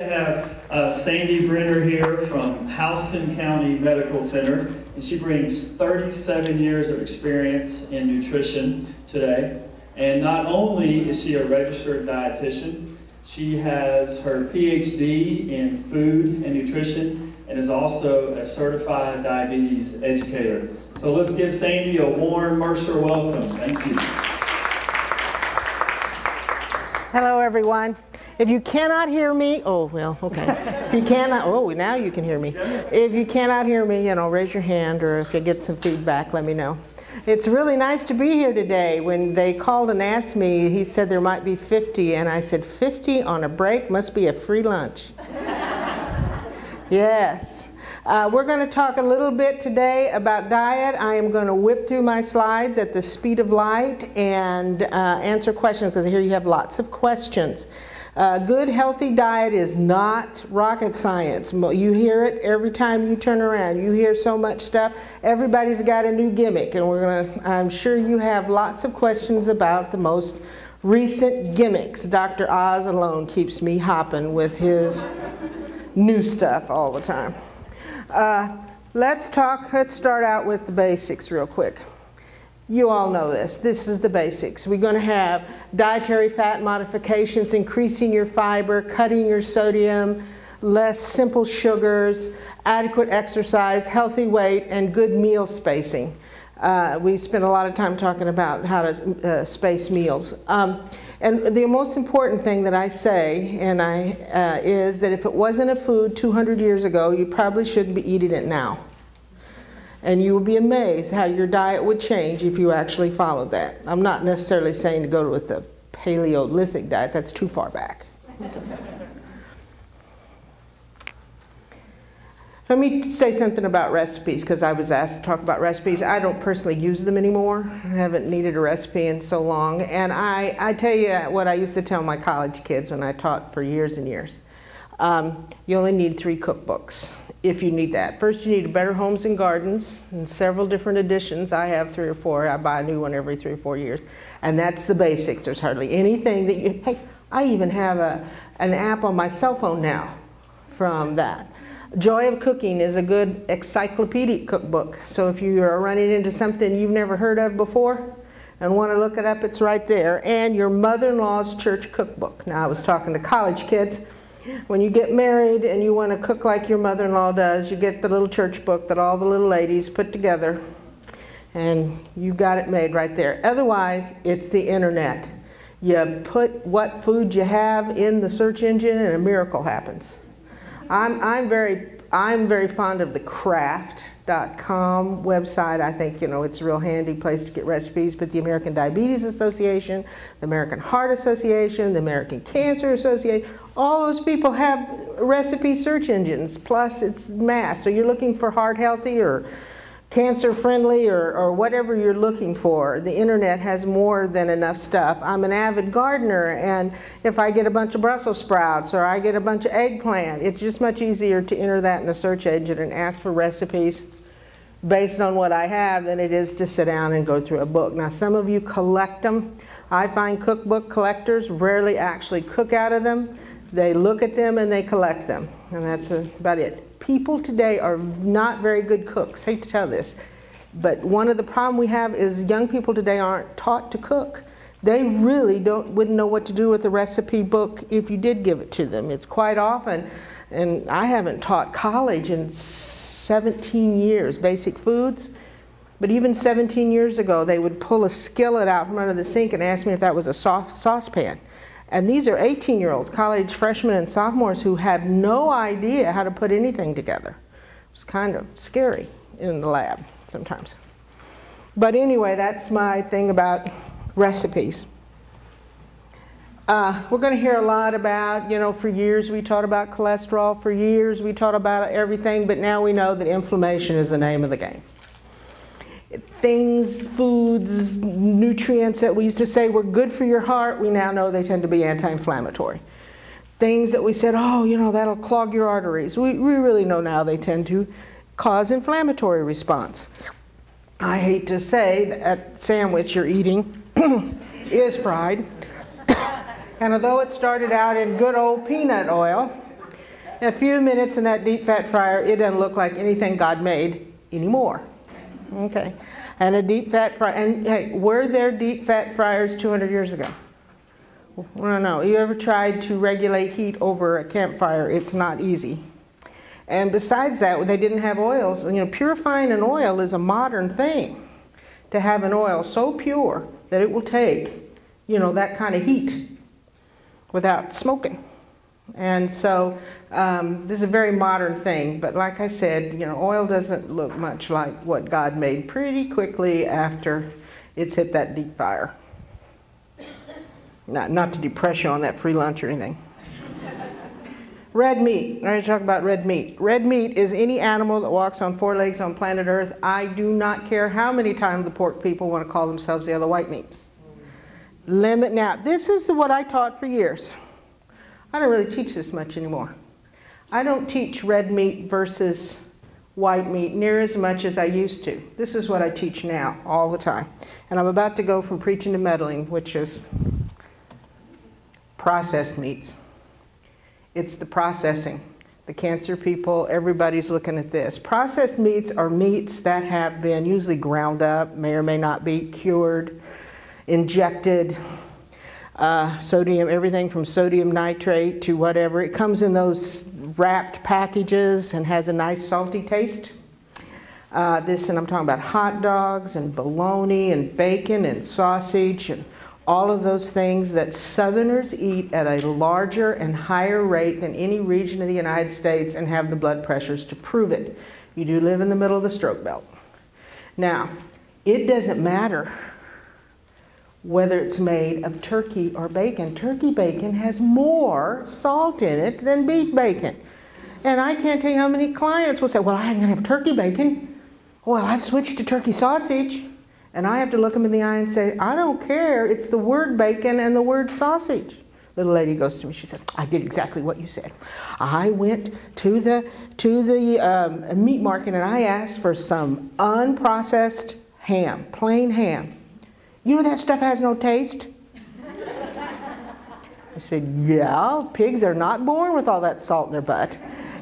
I have uh, Sandy Brenner here from Houston County Medical Center, and she brings 37 years of experience in nutrition today. And not only is she a registered dietitian, she has her PhD in food and nutrition and is also a certified diabetes educator. So let's give Sandy a warm Mercer welcome. Thank you. Hello, everyone. If you cannot hear me, oh, well, okay. if you cannot, oh, now you can hear me. If you cannot hear me, you know, raise your hand, or if you get some feedback, let me know. It's really nice to be here today. When they called and asked me, he said there might be 50, and I said, 50 on a break must be a free lunch. yes. Uh, we're going to talk a little bit today about diet. I am going to whip through my slides at the speed of light and uh, answer questions because I hear you have lots of questions. Uh, good, healthy diet is not rocket science. You hear it every time you turn around. You hear so much stuff. Everybody's got a new gimmick, and we're gonna. I'm sure you have lots of questions about the most recent gimmicks. Dr. Oz alone keeps me hopping with his new stuff all the time. Uh, let's talk. Let's start out with the basics real quick. You all know this. This is the basics. We're going to have dietary fat modifications, increasing your fiber, cutting your sodium, less simple sugars, adequate exercise, healthy weight, and good meal spacing. Uh, we spent a lot of time talking about how to uh, space meals. Um, and the most important thing that I say and I, uh, is that if it wasn't a food 200 years ago, you probably shouldn't be eating it now. And you will be amazed how your diet would change if you actually followed that. I'm not necessarily saying to go with the Paleolithic diet, that's too far back. Let me say something about recipes because I was asked to talk about recipes. I don't personally use them anymore. I haven't needed a recipe in so long. And I, I tell you what I used to tell my college kids when I taught for years and years. Um, you only need three cookbooks if you need that. First, you need Better Homes and Gardens and several different editions. I have three or four. I buy a new one every three or four years. And that's the basics. There's hardly anything that you, hey, I even have a, an app on my cell phone now from that. Joy of Cooking is a good encyclopedic cookbook. So if you are running into something you've never heard of before and want to look it up, it's right there. And your mother-in-law's church cookbook. Now I was talking to college kids when you get married and you want to cook like your mother-in-law does, you get the little church book that all the little ladies put together and you got it made right there. Otherwise, it's the internet. You put what food you have in the search engine and a miracle happens. I'm, I'm, very, I'm very fond of the Kraft.com website. I think, you know, it's a real handy place to get recipes, but the American Diabetes Association, the American Heart Association, the American Cancer Association, all those people have recipe search engines, plus it's mass. So you're looking for heart healthy or cancer friendly or, or whatever you're looking for. The internet has more than enough stuff. I'm an avid gardener and if I get a bunch of Brussels sprouts or I get a bunch of eggplant, it's just much easier to enter that in a search engine and ask for recipes based on what I have than it is to sit down and go through a book. Now some of you collect them. I find cookbook collectors rarely actually cook out of them. They look at them and they collect them, and that's about it. People today are not very good cooks. I hate to tell this, but one of the problem we have is young people today aren't taught to cook. They really don't wouldn't know what to do with a recipe book if you did give it to them. It's quite often, and I haven't taught college in 17 years, basic foods. But even 17 years ago, they would pull a skillet out from under the sink and ask me if that was a soft saucepan. And these are 18 year olds, college freshmen and sophomores who had no idea how to put anything together. It was kind of scary in the lab sometimes. But anyway, that's my thing about recipes. Uh, we're going to hear a lot about, you know, for years we taught about cholesterol, for years we taught about everything, but now we know that inflammation is the name of the game things, foods, nutrients that we used to say were good for your heart, we now know they tend to be anti-inflammatory. Things that we said, oh, you know, that'll clog your arteries. We, we really know now they tend to cause inflammatory response. I hate to say that sandwich you're eating is fried. and although it started out in good old peanut oil, a few minutes in that deep fat fryer, it doesn't look like anything God made anymore. Okay. And a deep fat fryer, and hey, were there deep fat fryers 200 years ago? No, no. You ever tried to regulate heat over a campfire? It's not easy. And besides that, they didn't have oils. You know, purifying an oil is a modern thing. To have an oil so pure that it will take, you know, that kind of heat without smoking. And so um, this is a very modern thing, but like I said, you know, oil doesn't look much like what God made pretty quickly after it's hit that deep fire. Not, not to depress you on that free lunch or anything. red meat. I'm going to talk about red meat. Red meat is any animal that walks on four legs on planet Earth. I do not care how many times the pork people want to call themselves the other white meat. Limit now. This is what I taught for years. I don't really teach this much anymore. I don't teach red meat versus white meat near as much as I used to. This is what I teach now all the time. And I'm about to go from preaching to meddling, which is processed meats. It's the processing. The cancer people, everybody's looking at this. Processed meats are meats that have been usually ground up, may or may not be cured, injected, uh, sodium, everything from sodium nitrate to whatever. It comes in those wrapped packages and has a nice salty taste. Uh, this, and I'm talking about hot dogs and bologna and bacon and sausage and all of those things that Southerners eat at a larger and higher rate than any region of the United States and have the blood pressures to prove it. You do live in the middle of the stroke belt. Now, it doesn't matter whether it's made of turkey or bacon. Turkey bacon has more salt in it than beef bacon. And I can't tell you how many clients will say, Well, I'm going to have turkey bacon. Well, I've switched to turkey sausage. And I have to look them in the eye and say, I don't care. It's the word bacon and the word sausage. Little lady goes to me. She says, "I did exactly what you said. I went to the to the um, meat market and I asked for some unprocessed ham, plain ham. You know that stuff has no taste. I said, Yeah, pigs are not born with all that salt in their butt,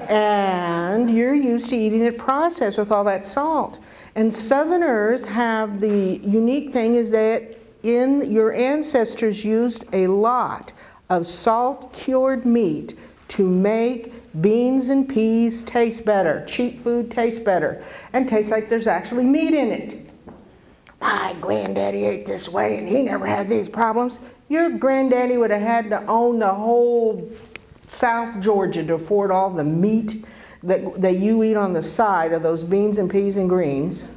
and you're used to eating it processed with all that salt. And Southerners have the unique thing is that in your ancestors used a lot of salt cured meat to make beans and peas taste better, cheap food taste better, and taste like there's actually meat in it. My granddaddy ate this way and he never had these problems. Your granddaddy would have had to own the whole South Georgia to afford all the meat that, that you eat on the side of those beans and peas and greens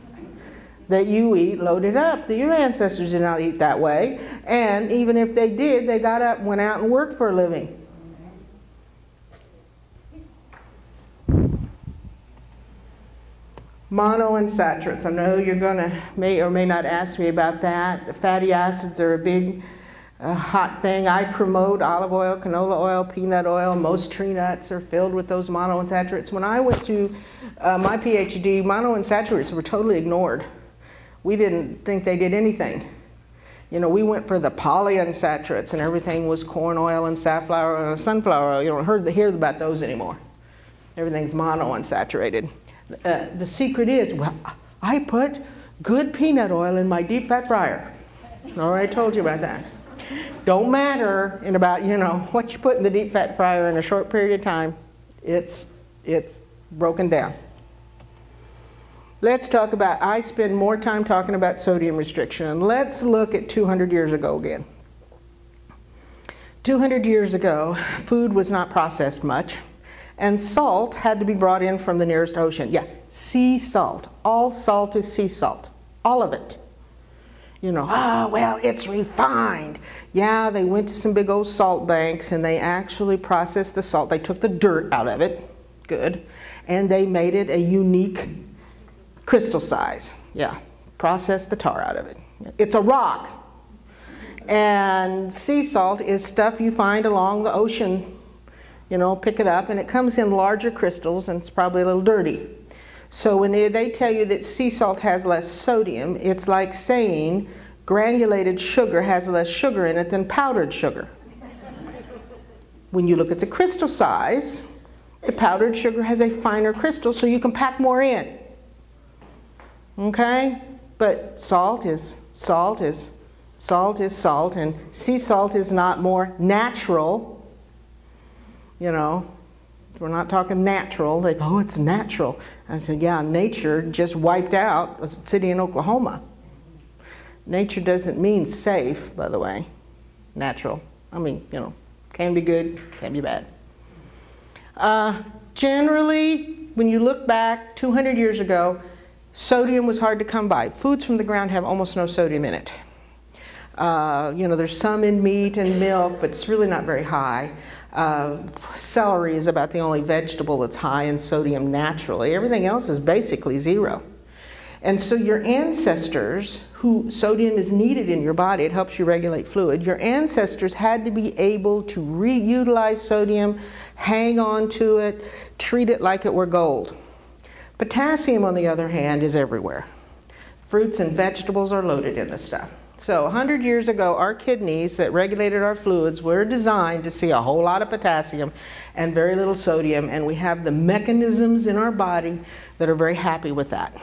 that you eat loaded up. That Your ancestors did not eat that way. And even if they did, they got up, went out, and worked for a living. Monounsaturates. I know you're going to may or may not ask me about that. Fatty acids are a big a hot thing. I promote olive oil, canola oil, peanut oil. Most tree nuts are filled with those monounsaturates. When I went to uh, my PhD, monounsaturates were totally ignored. We didn't think they did anything. You know, we went for the polyunsaturates and everything was corn oil and safflower and sunflower oil. You don't hear about those anymore. Everything's monounsaturated. Uh, the secret is, well, I put good peanut oil in my deep fat fryer. All right, I told you about that. Don't matter in about, you know, what you put in the deep fat fryer in a short period of time, it's, it's broken down. Let's talk about, I spend more time talking about sodium restriction. Let's look at 200 years ago again. 200 years ago, food was not processed much, and salt had to be brought in from the nearest ocean. Yeah, sea salt. All salt is sea salt. All of it you know, ah, oh, well, it's refined. Yeah, they went to some big old salt banks and they actually processed the salt. They took the dirt out of it, good, and they made it a unique crystal size. Yeah, processed the tar out of it. It's a rock. And sea salt is stuff you find along the ocean. You know, pick it up, and it comes in larger crystals, and it's probably a little dirty. So when they tell you that sea salt has less sodium, it's like saying granulated sugar has less sugar in it than powdered sugar. when you look at the crystal size, The powdered sugar has a finer crystal, so you can pack more in. Okay? But salt is salt is salt is salt, and sea salt is not more natural. You know, we're not talking natural. They, oh, it's natural. I said, yeah, nature just wiped out a city in Oklahoma. Nature doesn't mean safe, by the way. Natural. I mean, you know, can be good, can be bad. Uh, generally, when you look back 200 years ago, sodium was hard to come by. Foods from the ground have almost no sodium in it. Uh, you know, there's some in meat and milk, but it's really not very high. Uh, celery is about the only vegetable that's high in sodium naturally. Everything else is basically zero. And so your ancestors, who sodium is needed in your body, it helps you regulate fluid, your ancestors had to be able to reutilize sodium, hang on to it, treat it like it were gold. Potassium, on the other hand, is everywhere. Fruits and vegetables are loaded in this stuff. So 100 years ago, our kidneys that regulated our fluids were designed to see a whole lot of potassium and very little sodium, and we have the mechanisms in our body that are very happy with that.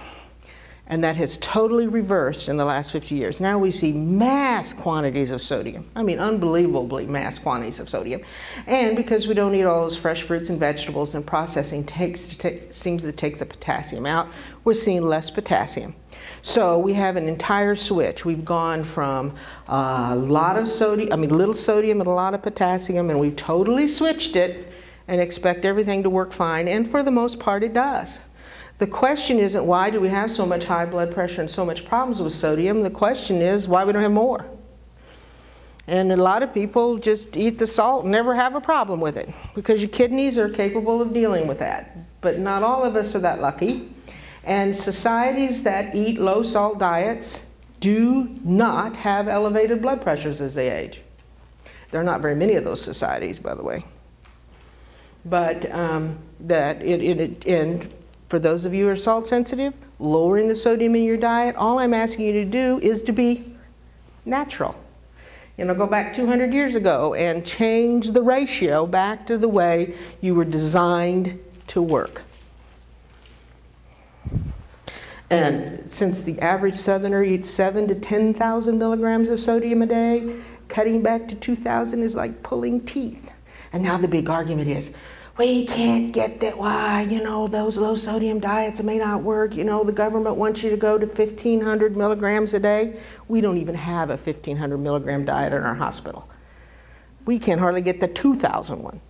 And that has totally reversed in the last 50 years. Now we see mass quantities of sodium. I mean, unbelievably mass quantities of sodium. And because we don't eat all those fresh fruits and vegetables, and processing takes to take, seems to take the potassium out, we're seeing less potassium. So we have an entire switch. We've gone from a lot of sodium, I mean little sodium and a lot of potassium, and we've totally switched it and expect everything to work fine, and for the most part it does. The question isn't why do we have so much high blood pressure and so much problems with sodium, the question is why we don't have more. And a lot of people just eat the salt and never have a problem with it because your kidneys are capable of dealing with that. But not all of us are that lucky. And societies that eat low salt diets do not have elevated blood pressures as they age. There are not very many of those societies, by the way. But um, that it, it, and for those of you who are salt sensitive, lowering the sodium in your diet, all I'm asking you to do is to be natural. You know, go back 200 years ago and change the ratio back to the way you were designed to work. And since the average Southerner eats seven to 10,000 milligrams of sodium a day, cutting back to 2,000 is like pulling teeth. And now the big argument is, we can't get that, why, you know, those low sodium diets may not work. You know, the government wants you to go to 1,500 milligrams a day. We don't even have a 1,500 milligram diet in our hospital. We can't hardly get the 2,000 one.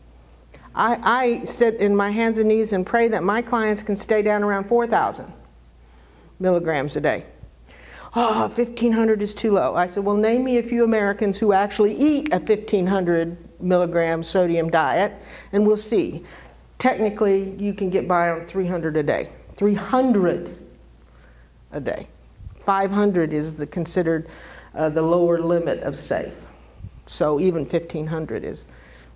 I, I sit in my hands and knees and pray that my clients can stay down around 4,000 milligrams a day. Oh, 1,500 is too low. I said, well, name me a few Americans who actually eat a 1,500 milligram sodium diet, and we'll see. Technically, you can get by on 300 a day. 300 a day. 500 is the considered uh, the lower limit of safe. So even 1,500 is,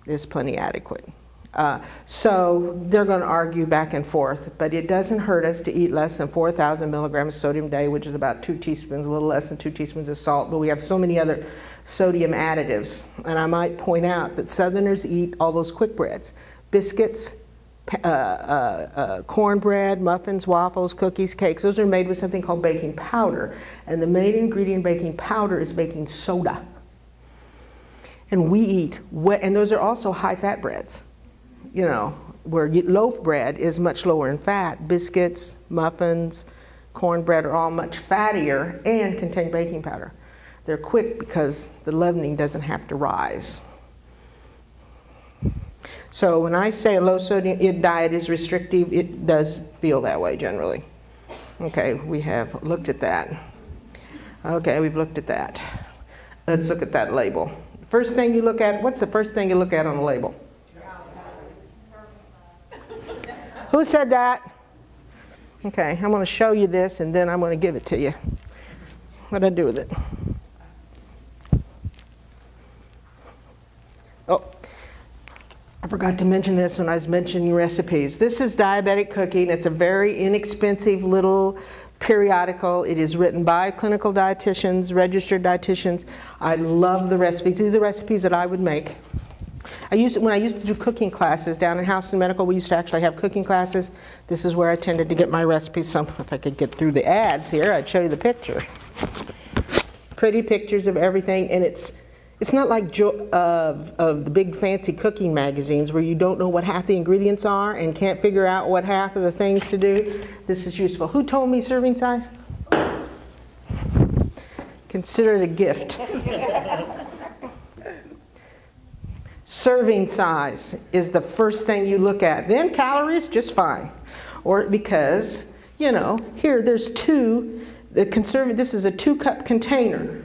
is plenty adequate. Uh, so they're going to argue back and forth, but it doesn't hurt us to eat less than 4,000 milligrams of sodium a day, which is about two teaspoons, a little less than two teaspoons of salt, but we have so many other sodium additives. And I might point out that Southerners eat all those quick breads, biscuits, uh, uh, uh, cornbread, muffins, waffles, cookies, cakes. Those are made with something called baking powder. And the main ingredient in baking powder is baking soda. And we eat, and those are also high fat breads you know, where loaf bread is much lower in fat, biscuits, muffins, cornbread are all much fattier and contain baking powder. They're quick because the leavening doesn't have to rise. So when I say a low sodium diet is restrictive, it does feel that way generally. Okay, we have looked at that. Okay, we've looked at that. Let's look at that label. First thing you look at, what's the first thing you look at on the label? Who said that? Okay, I'm going to show you this and then I'm going to give it to you. What do I do with it? Oh, I forgot to mention this when I was mentioning recipes. This is Diabetic Cooking. It's a very inexpensive little periodical. It is written by clinical dietitians, registered dietitians. I love the recipes. These are the recipes that I would make. I used, when I used to do cooking classes down in Houston Medical, we used to actually have cooking classes. This is where I tended to get my recipes. Some, if I could get through the ads here, I'd show you the picture. Pretty pictures of everything, and it's, it's not like jo- of, of the big fancy cooking magazines where you don't know what half the ingredients are and can't figure out what half of the things to do. This is useful. Who told me serving size? Consider it a gift. Serving size is the first thing you look at. Then calories, just fine. Or because, you know, here there's two, the conservative, this is a two cup container.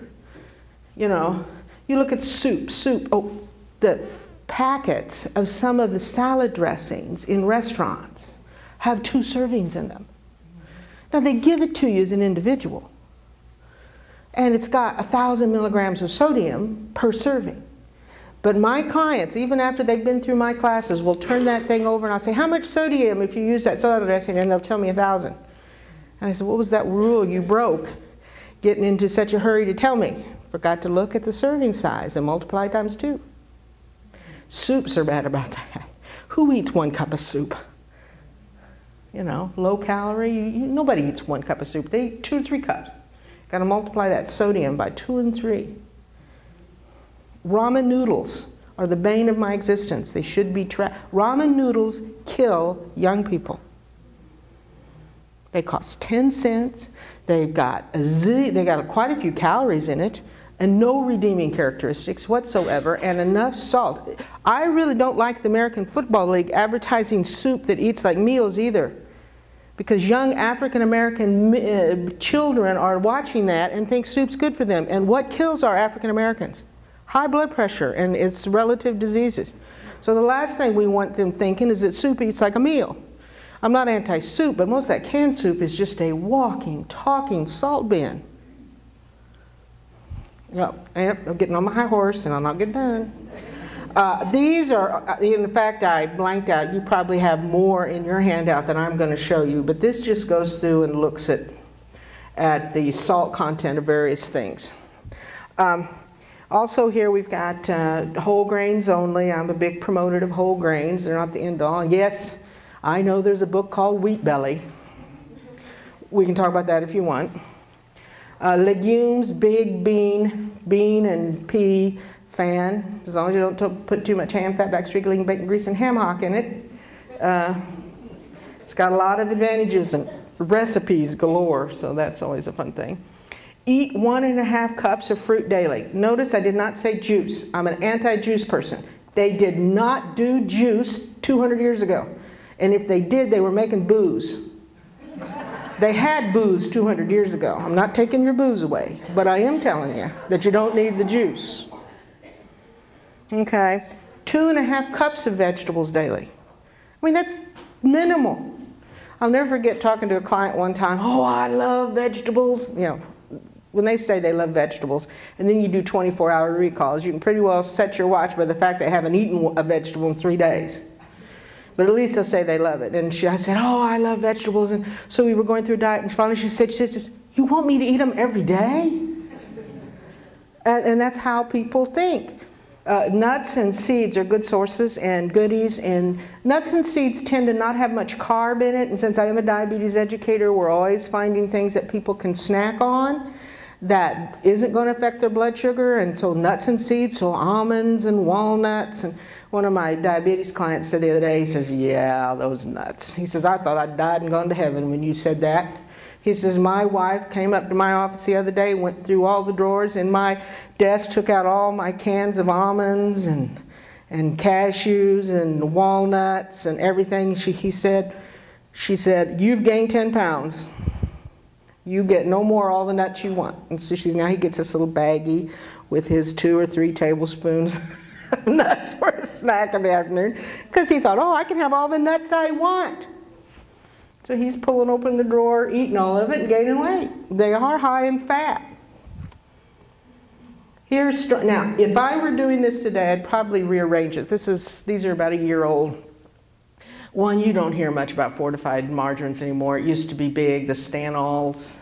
You know, you look at soup, soup, oh, the packets of some of the salad dressings in restaurants have two servings in them. Now they give it to you as an individual and it's got a thousand milligrams of sodium per serving. But my clients, even after they've been through my classes, will turn that thing over and I'll say, How much sodium if you use that soda dressing? And they'll tell me a thousand. And I said, What was that rule you broke getting into such a hurry to tell me? Forgot to look at the serving size and multiply times two. Soups are bad about that. Who eats one cup of soup? You know, low calorie, you, nobody eats one cup of soup. They eat two or three cups. Got to multiply that sodium by two and three. Ramen noodles are the bane of my existence. They should be ramen noodles kill young people. They cost 10 cents. They've got a z- they got quite a few calories in it and no redeeming characteristics whatsoever and enough salt. I really don't like the American Football League advertising soup that eats like meals either because young African American uh, children are watching that and think soup's good for them. And what kills our African Americans? High blood pressure and its relative diseases. So the last thing we want them thinking is that soup eats like a meal. I'm not anti soup, but most of that canned soup is just a walking, talking salt bin. Yep, I'm getting on my high horse and I'll not get done. Uh, these are, uh, in fact, I blanked out. You probably have more in your handout than I'm going to show you, but this just goes through and looks at, at the salt content of various things. Um, also here we've got uh, whole grains only. I'm a big promoter of whole grains. They're not the end all. Yes, I know there's a book called Wheat Belly. We can talk about that if you want. Uh, legumes, big bean, bean and pea, fan, as long as you don't put too much ham, fat, back, streakling, bacon, grease, and ham hock in it. Uh, it's got a lot of advantages and recipes galore, so that's always a fun thing. Eat one and a half cups of fruit daily. Notice I did not say juice. I'm an anti-juice person. They did not do juice 200 years ago. And if they did, they were making booze. They had booze 200 years ago. I'm not taking your booze away, but I am telling you that you don't need the juice. Okay, two and a half cups of vegetables daily. I mean, that's minimal. I'll never forget talking to a client one time, oh, I love vegetables. You know, when they say they love vegetables, and then you do 24 hour recalls, you can pretty well set your watch by the fact they haven't eaten a vegetable in three days. But at least they'll say they love it. And she, I said, oh, I love vegetables. And so we were going through a diet, and finally she said, she says, you want me to eat them every day? And, and that's how people think. Uh, nuts and seeds are good sources and goodies, and nuts and seeds tend to not have much carb in it. And since I am a diabetes educator, we're always finding things that people can snack on that isn't going to affect their blood sugar. And so, nuts and seeds, so almonds and walnuts. And one of my diabetes clients said the other day, he says, Yeah, those nuts. He says, I thought I'd died and gone to heaven when you said that. He says, My wife came up to my office the other day, went through all the drawers in my desk, took out all my cans of almonds and, and cashews and walnuts and everything. She, he said, she said, You've gained 10 pounds. You get no more all the nuts you want. And so she's now he gets this little baggie with his two or three tablespoons of nuts for a snack in the afternoon because he thought, oh, I can have all the nuts I want. So he's pulling open the drawer, eating all of it, and gaining weight. They are high in fat. Here's now, if I were doing this today, I'd probably rearrange it. This is these are about a year old. One, you don't hear much about fortified margarines anymore. It used to be big. The stanols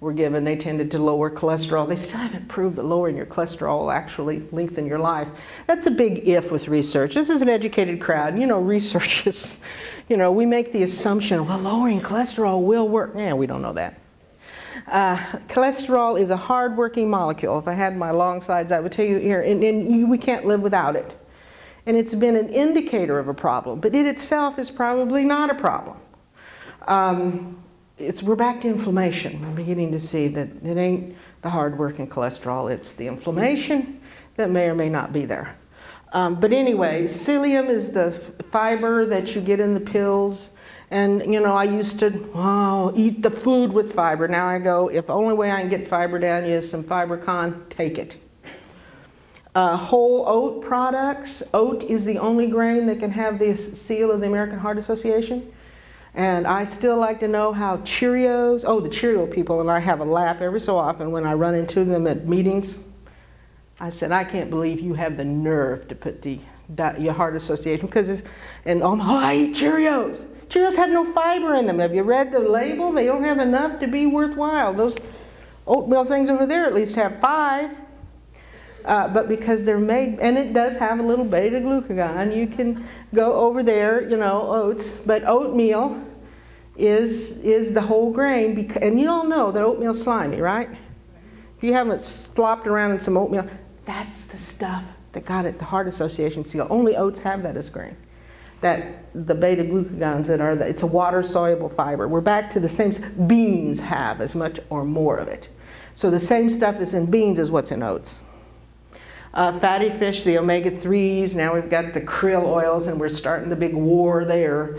were given, they tended to lower cholesterol. They still haven't proved that lowering your cholesterol will actually lengthen your life. That's a big if with research. This is an educated crowd. You know, research is, you know, we make the assumption, well, lowering cholesterol will work. Yeah, we don't know that. Uh, cholesterol is a hard-working molecule. If I had my long slides, I would tell you here, and, and you, we can't live without it. And it's been an indicator of a problem, but it itself is probably not a problem. Um, it's, we're back to inflammation. We're beginning to see that it ain't the hard-working cholesterol, it's the inflammation that may or may not be there. Um, but anyway, psyllium is the fiber that you get in the pills. And you know, I used to oh, eat the food with fiber. Now I go, if only way I can get fiber down is some FiberCon, take it. Uh, whole oat products. Oat is the only grain that can have the seal of the American Heart Association. And I still like to know how Cheerios, oh, the Cheerio people, and I have a lap every so often when I run into them at meetings. I said, I can't believe you have the nerve to put the your heart association because it's, and oh, I eat Cheerios. Cheerios have no fiber in them. Have you read the label? They don't have enough to be worthwhile. Those oatmeal things over there at least have five. Uh, but because they're made, and it does have a little beta glucan, you can go over there, you know, oats, but oatmeal is, is the whole grain, because, and you all know that oatmeal's slimy, right? If you haven't slopped around in some oatmeal, that's the stuff that got it the Heart Association seal. Only oats have that as grain. That the beta glucans that are, the, it's a water soluble fiber. We're back to the same, beans have as much or more of it. So the same stuff that's in beans is what's in oats. Uh, fatty fish, the omega-3s, now we've got the krill oils and we're starting the big war there.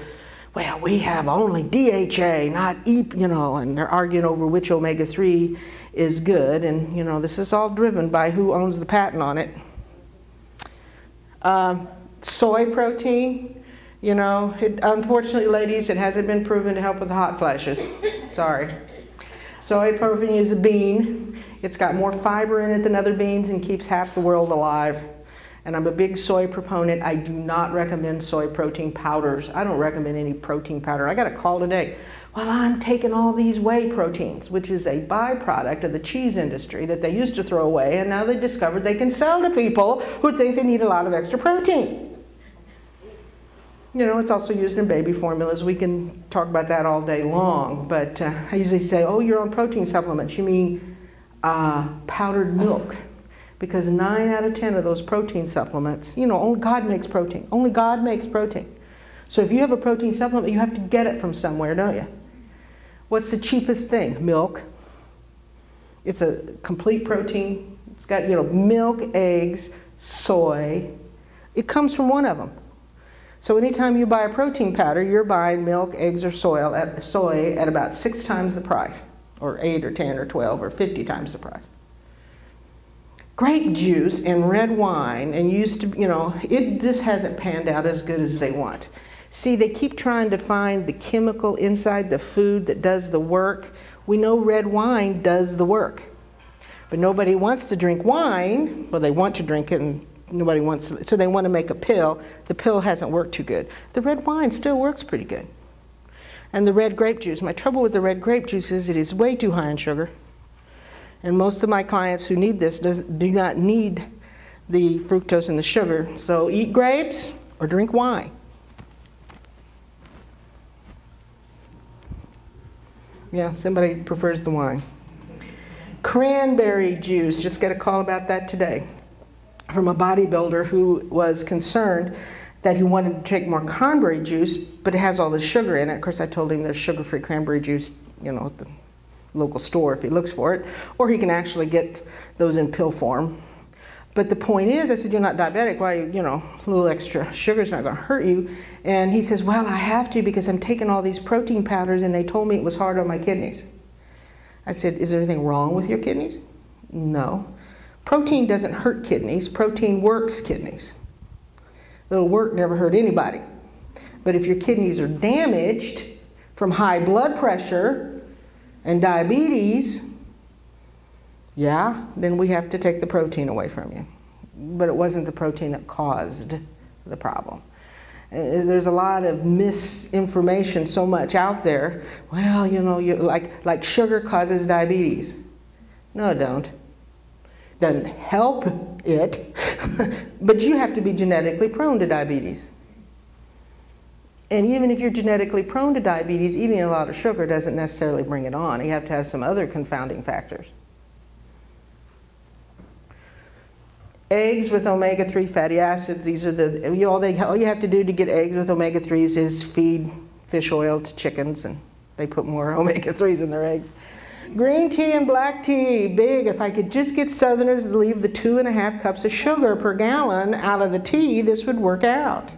Well, we have only DHA, not E, you know, and they're arguing over which omega-3 is good. And, you know, this is all driven by who owns the patent on it. Um, soy protein, you know, it, unfortunately, ladies, it hasn't been proven to help with hot flashes. Sorry. Soy protein is a bean. It's got more fiber in it than other beans and keeps half the world alive. And I'm a big soy proponent. I do not recommend soy protein powders. I don't recommend any protein powder. I got a call today. Well, I'm taking all these whey proteins, which is a byproduct of the cheese industry that they used to throw away, and now they discovered they can sell to people who think they need a lot of extra protein. You know, it's also used in baby formulas. We can talk about that all day long, but uh, I usually say, oh, you're on protein supplements. You mean uh, powdered milk because nine out of 10 of those protein supplements, you know, only God makes protein. Only God makes protein. So if you have a protein supplement, you have to get it from somewhere, don't you? What's the cheapest thing? Milk. It's a complete protein. It's got, you know, milk, eggs, soy. It comes from one of them. So anytime you buy a protein powder, you're buying milk, eggs, or soy at, soy at about six times the price or 8 or 10 or 12 or 50 times the price. Grape juice and red wine, and used to, you know, it just hasn't panned out as good as they want. See, they keep trying to find the chemical inside the food that does the work. We know red wine does the work. But nobody wants to drink wine. Well, they want to drink it, and nobody wants so they want to make a pill. The pill hasn't worked too good. The red wine still works pretty good and the red grape juice. My trouble with the red grape juice is it is way too high in sugar. And most of my clients who need this does, do not need the fructose and the sugar. So eat grapes or drink wine. Yeah, somebody prefers the wine. Cranberry juice, just got a call about that today from a bodybuilder who was concerned that he wanted to take more cranberry juice, but it has all the sugar in it. Of course, I told him there's sugar-free cranberry juice, you know, at the local store if he looks for it, or he can actually get those in pill form. But the point is, I said, you're not diabetic, why, you know, a little extra sugar is not going to hurt you. And he says, well, I have to because I'm taking all these protein powders and they told me it was hard on my kidneys. I said, is there anything wrong with your kidneys? No. Protein doesn't hurt kidneys, protein works kidneys. Little work never hurt anybody. But if your kidneys are damaged from high blood pressure and diabetes, yeah, then we have to take the protein away from you. But it wasn't the protein that caused the problem. Uh, There's a lot of misinformation so much out there. Well, you know, you, like, like sugar causes diabetes. No, it don't. Doesn't help it, but you have to be genetically prone to diabetes. And even if you're genetically prone to diabetes, eating a lot of sugar doesn't necessarily bring it on. You have to have some other confounding factors. Eggs with omega-3 fatty acids, these are the, you know, all, they, all you have to do to get eggs with omega-3s is feed fish oil to chickens and they put more omega-3s in their eggs. Green tea and black tea, big. If I could just get Southerners to leave the two and a half cups of sugar per gallon out of the tea, this would work out.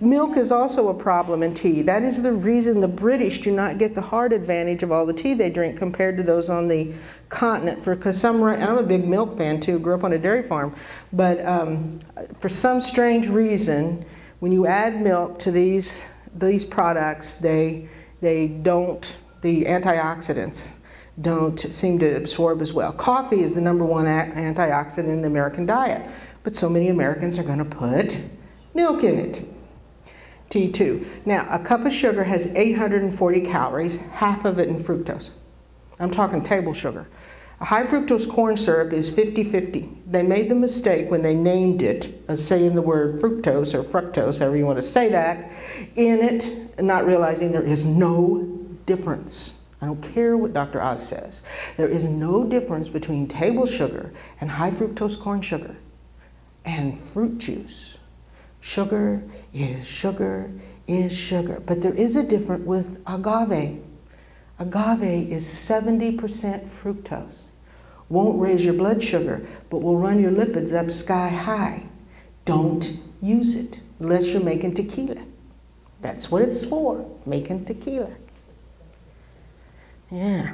Milk is also a problem in tea. That is the reason the British do not get the heart advantage of all the tea they drink compared to those on the continent. For because some, and I'm a big milk fan too. Grew up on a dairy farm, but um, for some strange reason, when you add milk to these these products, they they don't the antioxidants don't seem to absorb as well. Coffee is the number one antioxidant in the American diet, but so many Americans are going to put milk in it. T2. Now, a cup of sugar has 840 calories, half of it in fructose. I'm talking table sugar. A high fructose corn syrup is 50 50. They made the mistake when they named it as saying the word fructose or fructose, however you want to say that, in it, not realizing there is no difference. I don't care what Dr. Oz says. There is no difference between table sugar and high fructose corn sugar and fruit juice. Sugar is sugar is sugar. But there is a difference with agave. Agave is 70% fructose. Won't raise your blood sugar, but will run your lipids up sky high. Don't use it unless you're making tequila. That's what it's for, making tequila. Yeah.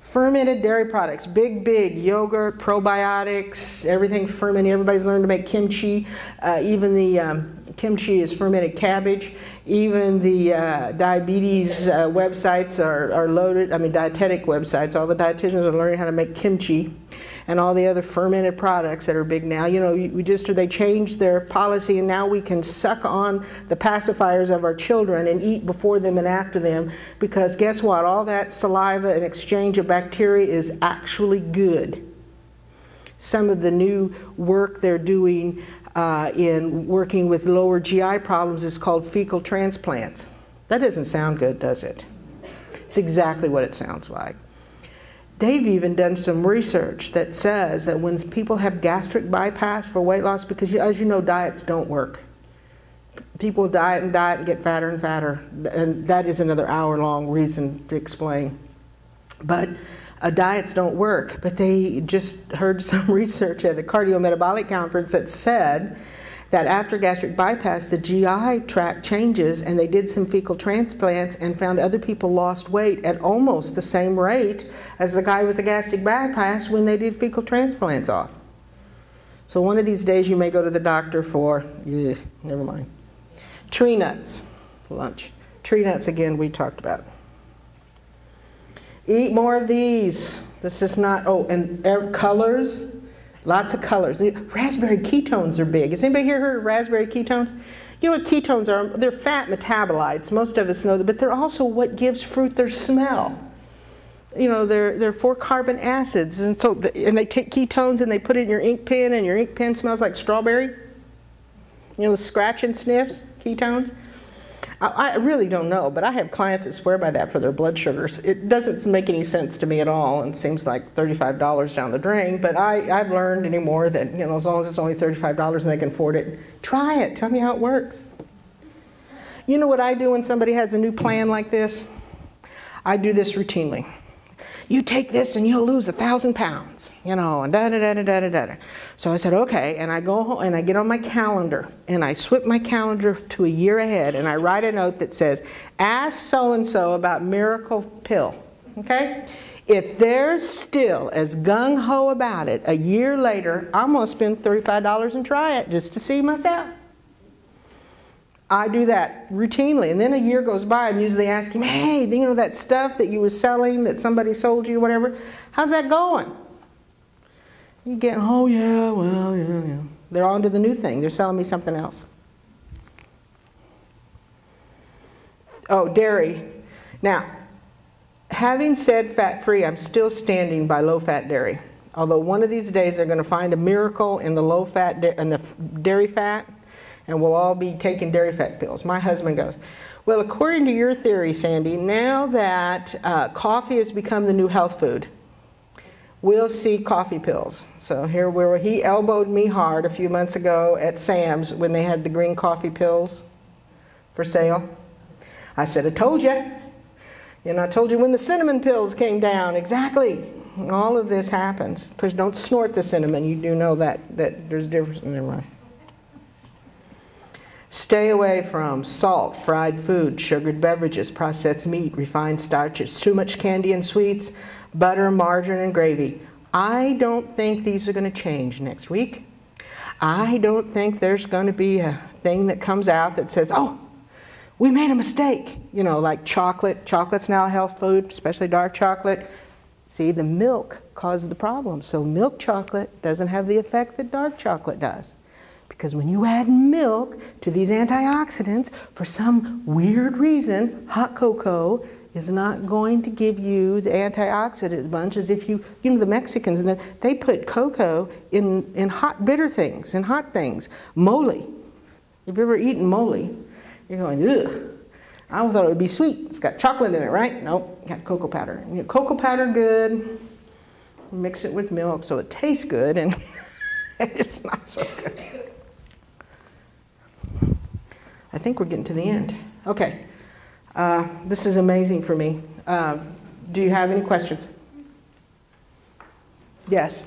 Fermented dairy products, big, big, yogurt, probiotics, everything fermented. Everybody's learned to make kimchi. Uh, even the um, kimchi is fermented cabbage. Even the uh, diabetes uh, websites are, are loaded, I mean, dietetic websites. All the dietitians are learning how to make kimchi and all the other fermented products that are big now. You know, we just they changed their policy, and now we can suck on the pacifiers of our children and eat before them and after them because guess what? All that saliva and exchange of bacteria is actually good. Some of the new work they're doing uh, in working with lower GI problems is called fecal transplants. That doesn't sound good, does it? It's exactly what it sounds like. They've even done some research that says that when people have gastric bypass for weight loss, because as you know, diets don't work. People diet and diet and get fatter and fatter, and that is another hour long reason to explain. But uh, diets don't work. But they just heard some research at a cardiometabolic conference that said that after gastric bypass, the GI tract changes, and they did some fecal transplants and found other people lost weight at almost the same rate as the guy with the gastric bypass when they did fecal transplants off. So one of these days you may go to the doctor for, ugh, never mind. Tree nuts lunch. Tree nuts, again, we talked about. Eat more of these. This is not, oh, and colors. Lots of colors. Raspberry ketones are big. Has anybody here heard of raspberry ketones? You know what ketones are? They're fat metabolites. Most of us know that, but they're also what gives fruit their smell. You know, they're, they're four carbon acids. And so, the, and they take ketones and they put it in your ink pen, and your ink pen smells like strawberry. You know, the scratch and sniffs, ketones. I, really don't know, but I have clients that swear by that for their blood sugars. It doesn't make any sense to me at all and seems like $35 down the drain, but I, I've learned anymore that, you know, as long as it's only $35 and they can afford it, try it. Tell me how it works. You know what I do when somebody has a new plan like this? I do this routinely you take this and you'll lose a thousand pounds, you know, and da da da da da da da. So I said, okay, and I go home and I get on my calendar and I swip my calendar to a year ahead and I write a note that says, ask so and so about miracle pill, okay? If they're still as gung ho about it a year later, I'm gonna spend $35 and try it just to see myself. I do that routinely. And then a year goes by, I'm usually asking, hey, you know that stuff that you were selling that somebody sold you, whatever, how's that going? You get, oh yeah, well, yeah, yeah. They're on to the new thing. They're selling me something else. Oh, dairy. Now, having said fat-free, I'm still standing by low-fat dairy. Although one of these days they're going to find a miracle in the low-fat and the dairy fat, and we'll all be taking dairy fat pills. My husband goes, well, according to your theory, Sandy, now that uh, coffee has become the new health food, we'll see coffee pills. So here we were, he elbowed me hard a few months ago at Sam's when they had the green coffee pills for sale. I said, I told you. You know, I told you when the cinnamon pills came down. Exactly. All of this happens. Of course, don't snort the cinnamon. You do know that, that there's a difference. Never mind. Stay away from salt, fried food, sugared beverages, processed meat, refined starches, too much candy and sweets, butter, margarine, and gravy. I don't think these are going to change next week. I don't think there's going to be a thing that comes out that says, oh, we made a mistake. You know, like chocolate. Chocolate's now a health food, especially dark chocolate. See, the milk causes the problem. So milk chocolate doesn't have the effect that dark chocolate does. Because when you add milk to these antioxidants, for some weird reason, hot cocoa is not going to give you the antioxidant bunch as if you, you know, the Mexicans, and they put cocoa in, in hot bitter things, in hot things. Mole. If you ever eaten mole? You're going, ugh. I thought it would be sweet. It's got chocolate in it, right? Nope, got cocoa powder. You know, cocoa powder, good. Mix it with milk so it tastes good, and it's not so good. I think we're getting to the end. Okay. Uh, this is amazing for me. Uh, do you have any questions? Yes.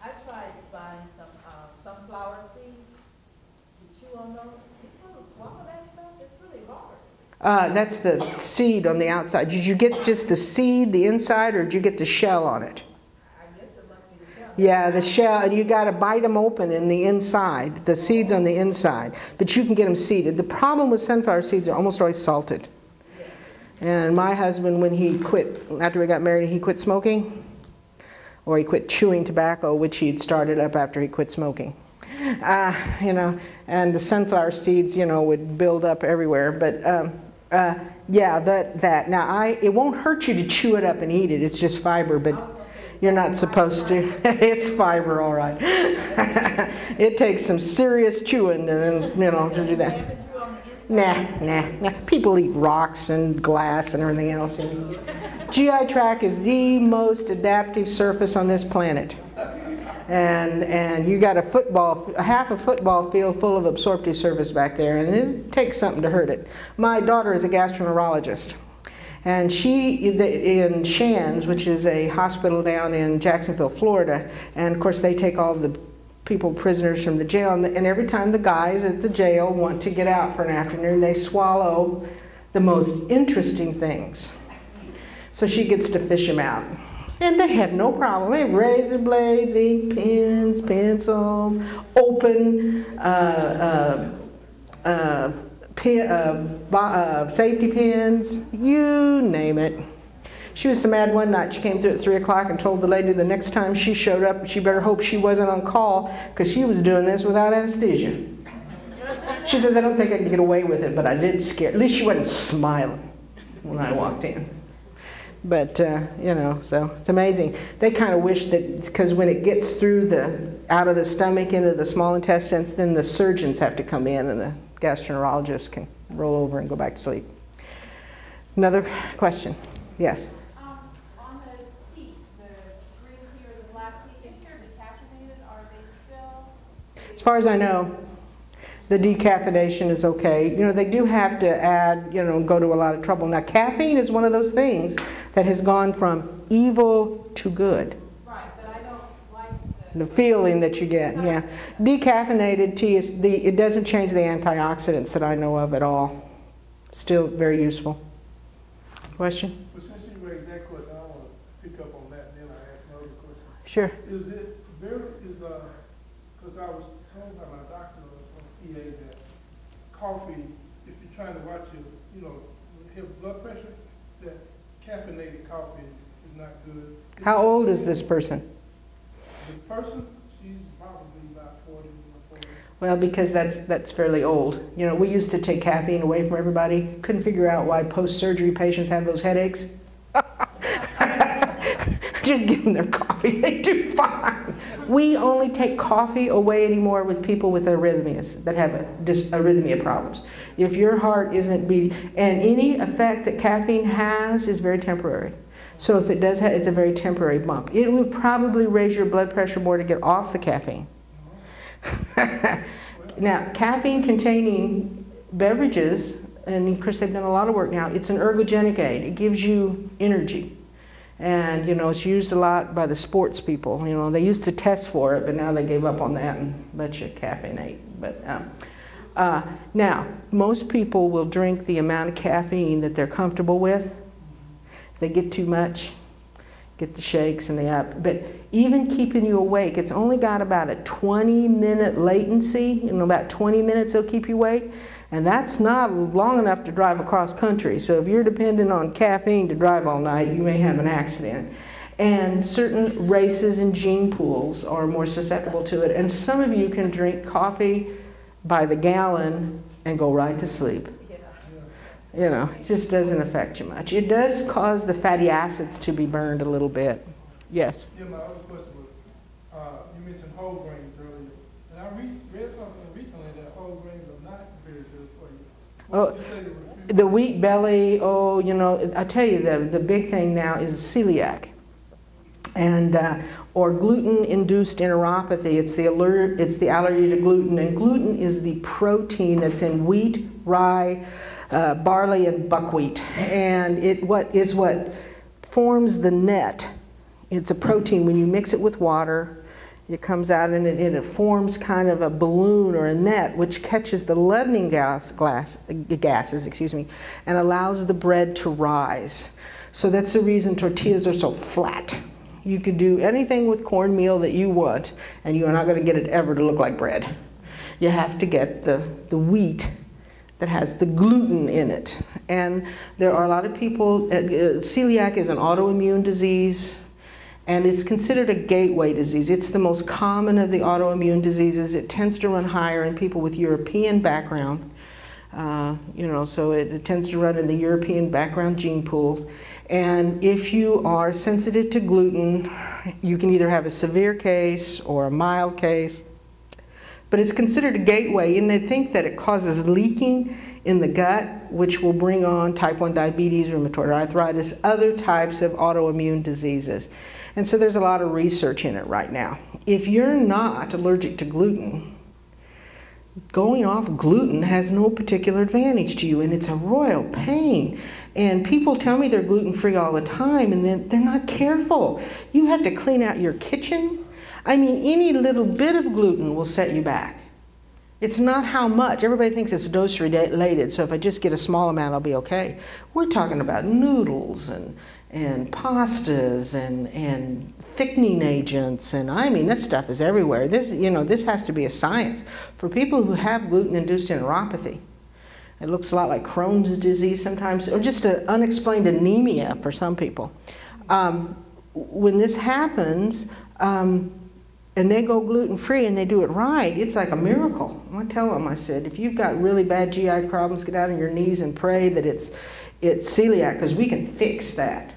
I tried buying some uh, sunflower seeds to chew on those. It's supposed to swallow that stuff. It's really hard. Uh, that's the seed on the outside. Did you get just the seed, the inside, or did you get the shell on it? I guess it must be the shell. Yeah, the shell, and you got to bite them open in the inside, the seeds on the inside. But you can get them seeded. The problem with sunflower seeds are almost always salted. And my husband, when he quit, after we got married, he quit smoking, or he quit chewing tobacco, which he'd started up after he quit smoking. Uh, you know, and the sunflower seeds, you know, would build up everywhere. But um, uh, yeah, that that. Now, I it won't hurt you to chew it up and eat it. It's just fiber, but you're not supposed to. it's fiber, all right. it takes some serious chewing, and you know to do that. Nah, nah, nah. People eat rocks and glass and everything else. GI tract is the most adaptive surface on this planet. And, and you got a football, half a football field full of absorptive surface back there, and it takes something to hurt it. My daughter is a gastroenterologist. And she, in Shands, which is a hospital down in Jacksonville, Florida, and of course they take all the people, prisoners from the jail, and, and every time the guys at the jail want to get out for an afternoon, they swallow the most interesting things. So she gets to fish them out. And they have no problem. They have razor blades, ink pens, pencils, open uh, uh, uh, pin, uh, uh, safety pins, you name it. She was so mad one night, she came through at 3 o'clock and told the lady the next time she showed up, she better hope she wasn't on call because she was doing this without anesthesia. She says, I don't think I can get away with it, but I did scare. At least she wasn't smiling when I walked in. But, uh, you know, so it's amazing. They kind of wish that, because when it gets through the, out of the stomach into the small intestines, then the surgeons have to come in and the gastroenterologist can roll over and go back to sleep. Another question? Yes? Um, on the teas, the green tea or the black tea, if they're decaffeinated, are they still? As far as I know, the decaffeination is okay. You know, they do have to add, you know, go to a lot of trouble. Now, caffeine is one of those things that has gone from evil to good. Right, but I don't like the. Feeling that you get, yeah. Decaffeinated tea is the, it doesn't change the antioxidants that I know of at all. Still very useful. Question? But since you raised that question, I want to pick up on that, and then I ask another question. Sure. Is it very, is, uh, because I was told by my doctor from PA that coffee, if you're trying to watch your, you know, your blood pressure, that caffeinated coffee is not good. How old is this person? The person, she's probably about forty or forty. Well, because that's that's fairly old. You know, we used to take caffeine away from everybody. Couldn't figure out why post-surgery patients have those headaches. Just give them their coffee; they do fine. We only take coffee away anymore with people with arrhythmias that have arrhythmia problems. If your heart isn't beating, and any effect that caffeine has is very temporary. So if it does have, it's a very temporary bump. It would probably raise your blood pressure more to get off the caffeine. now, caffeine containing beverages, and of course they've done a lot of work now, it's an ergogenic aid. It gives you energy. And you know, it's used a lot by the sports people. You know, they used to test for it, but now they gave up on that and let you caffeinate. But um, uh, now, most people will drink the amount of caffeine that they're comfortable with. They get too much, get the shakes and the up. But even keeping you awake, it's only got about a 20 minute latency. In about 20 minutes it'll keep you awake. And that's not long enough to drive across country. So if you're dependent on caffeine to drive all night, you may have an accident. And certain races and gene pools are more susceptible to it. And some of you can drink coffee by the gallon and go right to sleep. You know, it just doesn't affect you much. It does cause the fatty acids to be burned a little bit. Yes? Yeah, my other question was, uh, you mentioned whole grains earlier, and I re- read something recently that whole grains are not very good for you. Oh, What would you? The wheat belly, oh, you know, I tell you, the, the big thing now is celiac. And, uh, or gluten-induced enteropathy. It's the alert, it's the allergy to gluten, and gluten is the protein that's in wheat, rye, uh, barley, and buckwheat. And it what is what forms the net. It's a protein. When you mix it with water, it comes out and it, and it forms kind of a balloon or a net which catches the leavening gas, glass, gases, excuse me, and allows the bread to rise. So that's the reason tortillas are so flat. You could do anything with cornmeal that you want, and you are not going to get it ever to look like bread. You have to get the, the wheat that has the gluten in it. And there are a lot of people, uh, uh, celiac is an autoimmune disease, and it's considered a gateway disease. It's the most common of the autoimmune diseases. It tends to run higher in people with European background. Uh, you know, so it, it, tends to run in the European background gene pools. And if you are sensitive to gluten, you can either have a severe case or a mild case. But it's considered a gateway, and they think that it causes leaking in the gut, which will bring on type 1 diabetes, rheumatoid arthritis, other types of autoimmune diseases. And so there's a lot of research in it right now. If you're not allergic to gluten, going off gluten has no particular advantage to you and it's a royal pain and people tell me they're gluten free all the time and then they're not careful you have to clean out your kitchen i mean any little bit of gluten will set you back it's not how much everybody thinks it's dose related so if i just get a small amount i'll be okay we're talking about noodles and and pastas and and thickening agents and I mean this stuff is everywhere. This you know this has to be a science for people who have gluten-induced enteropathy. It looks a lot like Crohn's disease sometimes, or just an unexplained anemia for some people. Um, when this happens, um, and they go gluten-free and they do it right, it's like a miracle. I tell them, I said, if you've got really bad GI problems, get out on your knees and pray that it's, it's celiac, because we can fix that.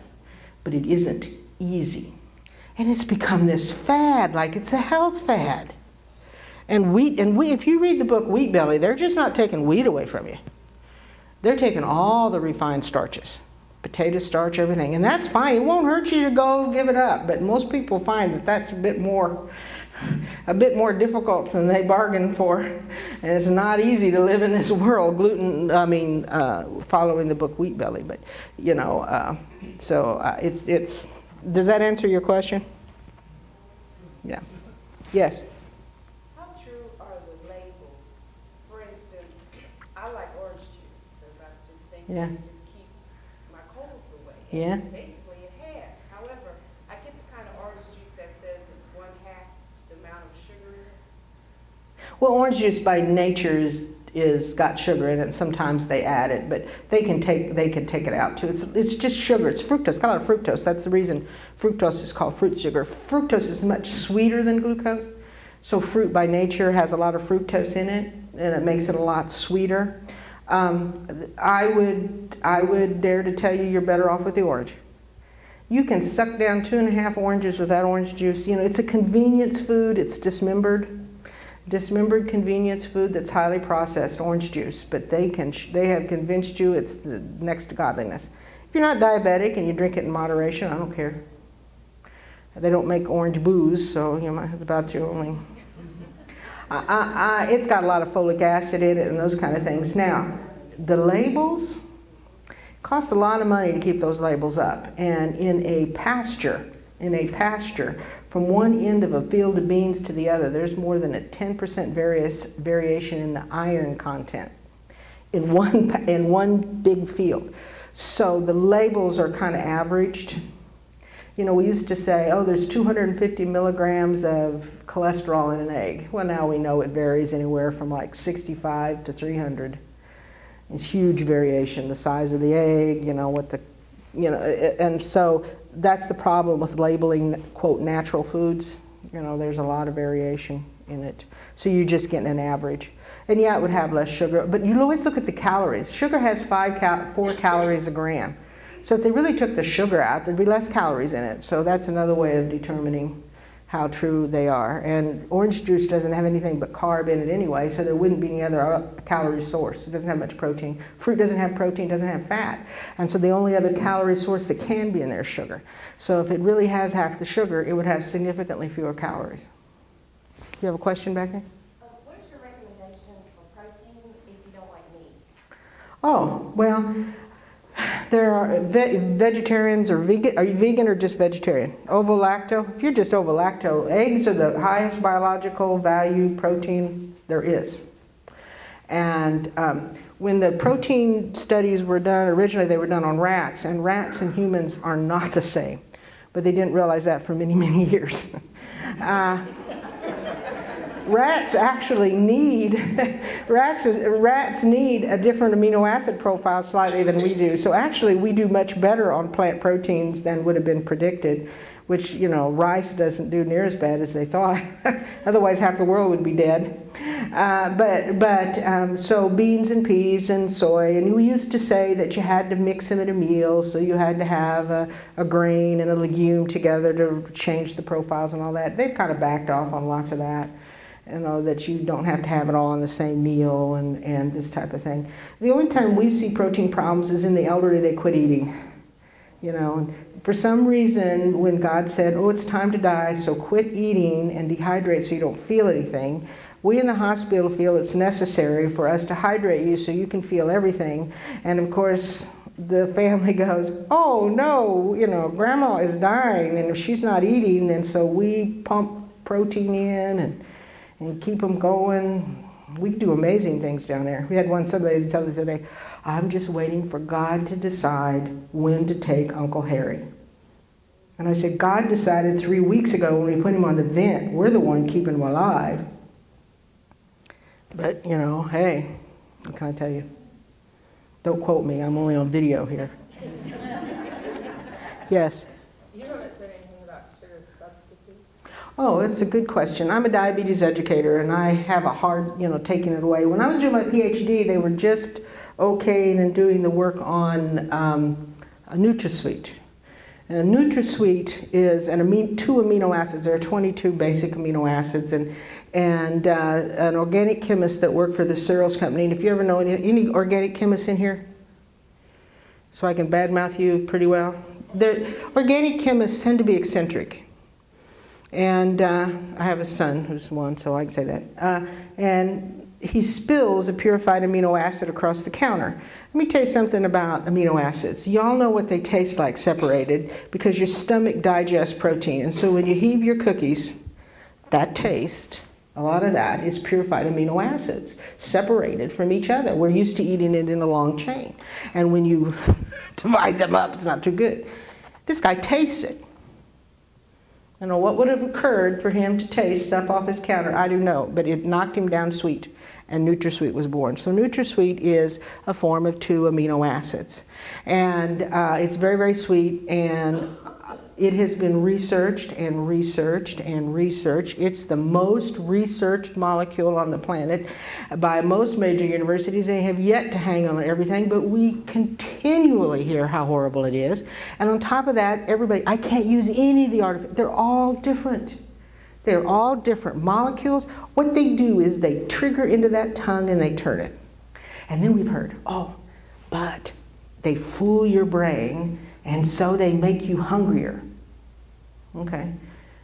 But it isn't easy. And it's become this fad, like it's a health fad. And wheat, and we, if you read the book Wheat Belly, they're just not taking wheat away from you. They're taking all the refined starches, potato starch, everything, and that's fine. It won't hurt you to go give it up. But most people find that that's a bit more, a bit more difficult than they bargained for, and it's not easy to live in this world. Gluten, I mean, uh, following the book Wheat Belly, but you know, uh, so uh, it's it's does that answer your question? Yeah. Yes. How Yeah. Basically, it has. However, I get the kind of orange juice that says it's one half the amount of sugar. in it. Well, orange juice by nature is, is got sugar in it. Sometimes they add it, but they can take they can take it out too. It's it's just sugar. It's fructose. It's got a lot of fructose. That's the reason fructose is called fruit sugar. Fructose is much sweeter than glucose, So fruit by nature has a lot of fructose in it, and it makes it a lot sweeter. Um, I would, I would dare to tell you you're better off with the orange. You can suck down two and a half oranges with that orange juice. You know, it's a convenience food. It's dismembered, dismembered convenience food that's highly processed orange juice. But they can, they have convinced you it's the next to godliness. If you're not diabetic and you drink it in moderation, I don't care. They don't make orange booze, so you might have about your only. It's got a lot of folic acid in it and those kind of things. Now, the labels cost a lot of money to keep those labels up. And in a pasture, in a pasture, from one end of a field of beans to the other, there's more than a 10% various variation in the iron content in one, in one big field. So the labels are kind of averaged. You know, we used to say, oh, there's 250 milligrams of cholesterol in an egg. Well, now we know it varies anywhere from like 65 to 300. It's huge variation, the size of the egg, you know, what the, you know, and so that's the problem with labeling, quote, natural foods. You know, there's a lot of variation in it. So you're just getting an average. And yeah, it would have less sugar, but you always look at the calories. Sugar has five cal four calories a gram. So if they really took the sugar out, there'd be less calories in it. So that's another way of determining how true they are. And orange juice doesn't have anything but carb in it anyway, so there wouldn't be any other uh, calorie source. It doesn't have much protein. Fruit doesn't have protein, doesn't have fat. And so the only other calorie source that can be in there is sugar. So if it really has half the sugar, it would have significantly fewer calories. You have a question back there? Uh, what is your recommendation for protein if you don't like meat? Oh, well, there are ve vegetarians or vegan. Are you vegan or just vegetarian? Ovo-lacto. If you're just ovo-lacto, eggs are the highest biological value protein there is. And um, when the protein studies were done, originally they were done on rats, and rats and humans are not the same. But they didn't realize that for many, many years. uh, rats actually need rats rats need a different amino acid profile slightly than we do. So actually, we do much better on plant proteins than would have been predicted. Which you know, rice doesn't do near as bad as they thought. Otherwise, half the world would be dead. Uh, but but um, so beans and peas and soy, and we used to say that you had to mix them in a meal, so you had to have a, a grain and a legume together to change the profiles and all that. They've kind of backed off on lots of that you know, that you don't have to have it all in the same meal and, and this type of thing. The only time we see protein problems is in the elderly, they quit eating. You know, for some reason, when God said, oh, it's time to die, so quit eating and dehydrate so you don't feel anything, we in the hospital feel it's necessary for us to hydrate you so you can feel everything. And of course, the family goes, oh no, you know, grandma is dying and if she's not eating, then so we pump protein in and and keep them going. We do amazing things down there. We had one somebody tell us today, I'm just waiting for God to decide when to take Uncle Harry. And I said, God decided three weeks ago when we put him on the vent. We're the one keeping him alive. But, you know, hey, what can I tell you? Don't quote me, I'm only on video here. yes? Oh, that's a good question. I'm a diabetes educator and I have a hard, you know, taking it away. When I was doing my PhD, they were just okaying and doing the work on um, a NutraSweet. And NutraSweet is an amino, two amino acids. There are 22 basic amino acids, and and uh, an organic chemist that worked for the Searle's company. And if you ever know any, any organic chemists in here, so I can badmouth you pretty well. The organic chemists tend to be eccentric. And uh, I have a son who's one, so I can say that. Uh, and he spills a purified amino acid across the counter. Let me tell you something about amino acids. Y'all know what they taste like separated because your stomach digests protein. And so when you heave your cookies, that taste, a lot of that is purified amino acids separated from each other. We're used to eating it in a long chain. And when you divide them up, it's not too good. This guy tastes it. I don't know what would have occurred for him to taste stuff off his counter. I do know, but it knocked him down sweet, and NutraSweet was born. So NutraSweet is a form of two amino acids, and uh, it's very very sweet. And It has been researched and researched and researched. It's the most researched molecule on the planet by most major universities. They have yet to hang on everything, but we continually hear how horrible it is. And on top of that, everybody, I can't use any of the artificial, they're all different. They're all different molecules. What they do is they trigger into that tongue and they turn it. And then we've heard, oh, but they fool your brain and so they make you hungrier. Okay.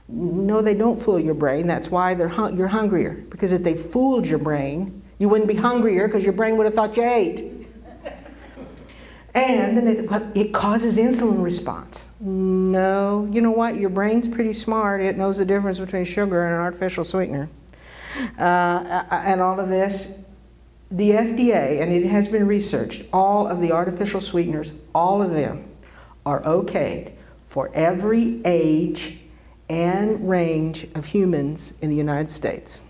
No, they don't fool your brain. That's why they're you're hungrier. Because if they fooled your brain, you wouldn't be hungrier because your brain would have thought you ate. And then they, it causes insulin response. No, you know what? Your brain's pretty smart. It knows the difference between sugar and an artificial sweetener. Uh, and all of this, the FDA, and it has been researched, all of the artificial sweeteners, all of them are okayed for every age and range of humans in the United States.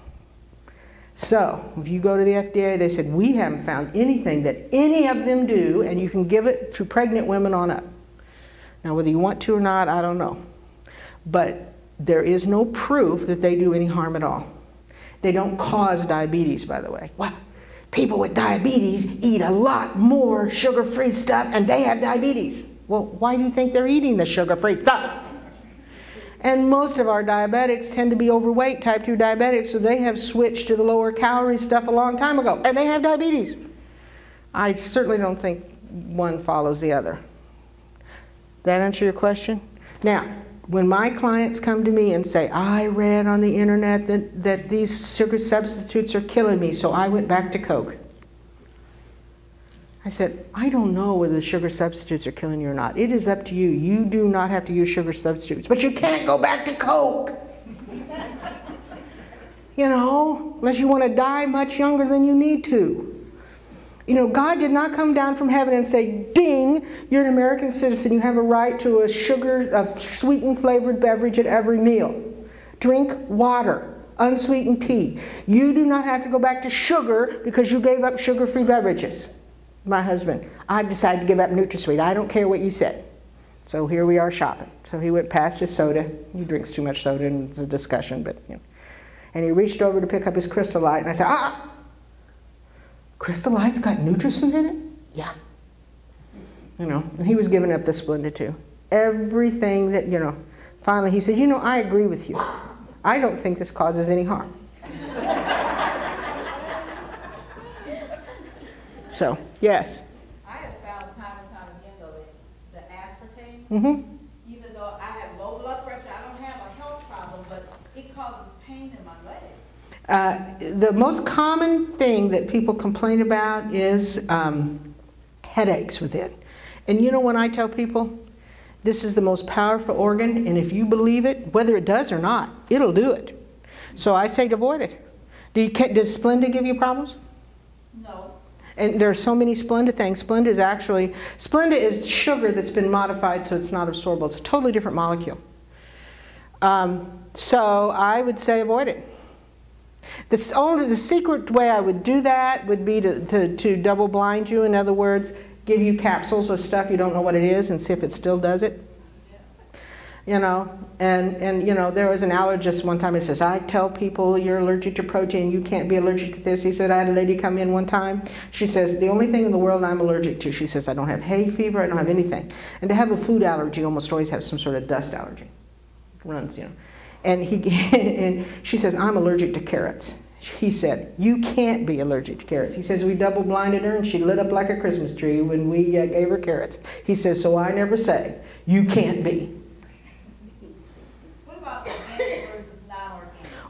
So, if you go to the FDA, they said, we haven't found anything that any of them do, and you can give it to pregnant women on up. Now, whether you want to or not, I don't know. But there is no proof that they do any harm at all. They don't cause diabetes, by the way. What? People with diabetes eat a lot more sugar free stuff and they have diabetes. Well, why do you think they're eating the sugar free stuff? And most of our diabetics tend to be overweight, type 2 diabetics, so they have switched to the lower calorie stuff a long time ago, and they have diabetes. I certainly don't think one follows the other. That answer your question? Now, when my clients come to me and say, I read on the internet that, that these sugar substitutes are killing me, so I went back to Coke. I said, I don't know whether the sugar substitutes are killing you or not. It is up to you. You do not have to use sugar substitutes, but you can't go back to Coke. you know, unless you want to die much younger than you need to. You know, God did not come down from heaven and say, ding, you're an American citizen. You have a right to a sugar, a sweetened flavored beverage at every meal. Drink water, unsweetened tea. You do not have to go back to sugar because you gave up sugar-free beverages my husband, I've decided to give up NutraSweet. I don't care what you said. So here we are shopping. So he went past his soda. He drinks too much soda, and it's a discussion, but you know. And he reached over to pick up his Crystal Light, and I said, ah, Crystal Light's got NutraSweet in it? Yeah. You know, and he was giving up the Splenda too. Everything that, you know, finally he says, you know, I agree with you. I don't think this causes any harm. So, yes. I have found time and time again though that the aspartame, Mm-hmm. even though I have low blood pressure, I don't have a health problem, but it causes pain in my legs. Uh, the most common thing that people complain about is um, headaches with it. And you know when I tell people, this is the most powerful organ, and if you believe it, whether it does or not, it'll do it. So I say to avoid it. Do you, does Splenda give you problems? No. And there are so many Splenda things. Splenda is actually, Splenda is sugar that's been modified so it's not absorbable. It's a totally different molecule. Um, so I would say avoid it. The, only, the secret way I would do that would be to, to, to double blind you. In other words, give you capsules of stuff you don't know what it is and see if it still does it you know, and, and you know, there was an allergist one time, he says, I tell people you're allergic to protein, you can't be allergic to this. He said, I had a lady come in one time, she says, the only thing in the world I'm allergic to, she says, I don't have hay fever, I don't have anything. And to have a food allergy, almost always have some sort of dust allergy. Runs, you know. And, he, and she says, I'm allergic to carrots. He said, you can't be allergic to carrots. He says, we double blinded her and she lit up like a Christmas tree when we uh, gave her carrots. He says, so I never say, you can't be.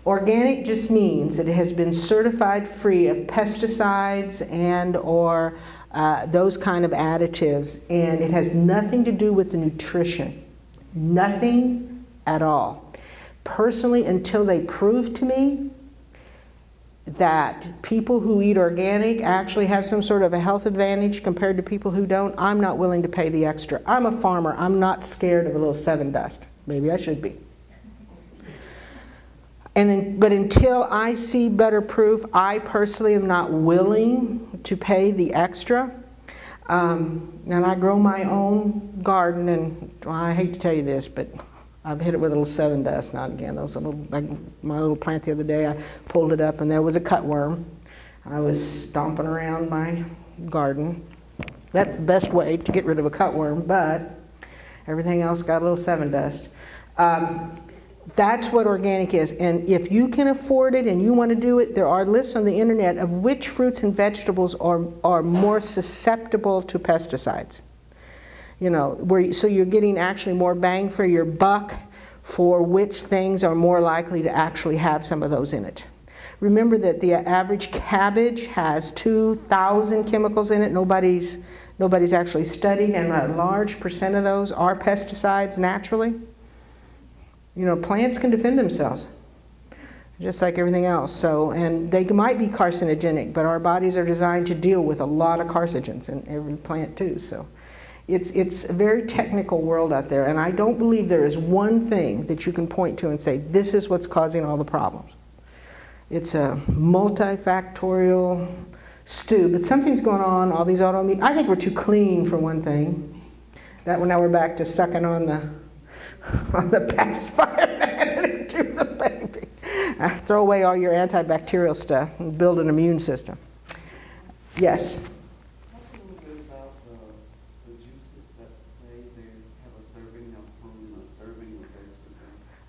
Organic just means that it has been certified free of pesticides and or uh, those kind of additives, and it has nothing to do with the nutrition. Nothing at all. Personally, until they prove to me that people who eat organic actually have some sort of a health advantage compared to people who don't, I'm not willing to pay the extra. I'm a farmer. I'm not scared of a little Sevin dust. Maybe I should be. And in, but until I see better proof, I personally am not willing to pay the extra. Um, and I grow my own garden, and well, I hate to tell you this, but I've hit it with a little Sevin dust and again. Those little, like my little plant the other day, I pulled it up, and there was a cutworm. I was stomping around my garden. That's the best way to get rid of a cutworm, but everything else got a little Sevin dust. Um, that's what organic is. And if you can afford it and you want to do it, there are lists on the internet of which fruits and vegetables are, are more susceptible to pesticides. You know, where, so you're getting actually more bang for your buck for which things are more likely to actually have some of those in it. Remember that the average cabbage has 2,000 chemicals in it. Nobody's, nobody's actually studied, and a large percent of those are pesticides naturally. You know, plants can defend themselves, just like everything else. So, and they might be carcinogenic, but our bodies are designed to deal with a lot of carcinogens in every plant too. So, it's it's a very technical world out there, and I don't believe there is one thing that you can point to and say this is what's causing all the problems. It's a multifactorial stew, but something's going on. All these autoimmune. I think we're too clean for one thing. That now we're back to sucking on the on the pacifier to the baby. Uh, throw away all your antibacterial stuff and build an immune system. Yes.